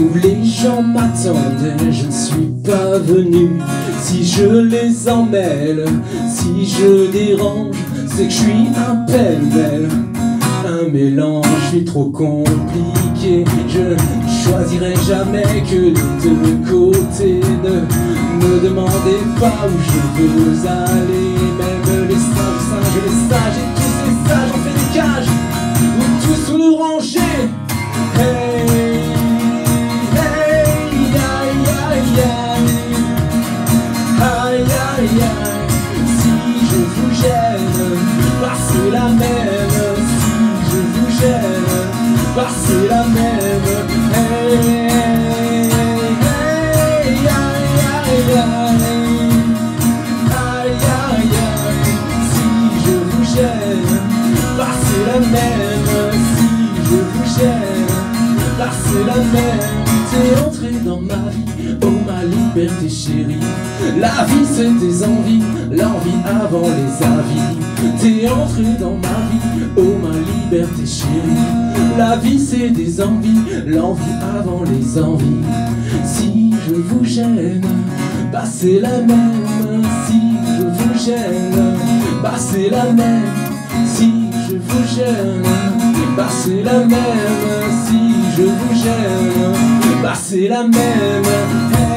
où les gens m'attendent, je ne suis pas venu. Si je les emmêle, si je dérange, c'est que je suis un pêle-mêle. Un mélange, je suis trop compliqué. Je ne choisirai jamais que les deux côtés. Ne me demandez pas où je veux aller. Même les singes, les sages aïe, aïe. Aïe si je vous gêne, passez la même. Si je vous gêne, passez la même. Hey, hey, hey, aïe aïe aïe. Si je vous gêne, passez la même. Si je vous gêne, passez la même. T'es entré dans ma vie, ma liberté chérie. La vie c'est des envies, l'envie avant les avis. T'es entré dans ma vie, oh ma liberté chérie. La vie c'est des envies, l'envie avant les envies. Si je vous gêne, bah c'est la même. Si je vous gêne, bah c'est la même. Si je vous gêne, bah c'est la même. Si je vous gêne, bah c'est la même.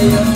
yeah.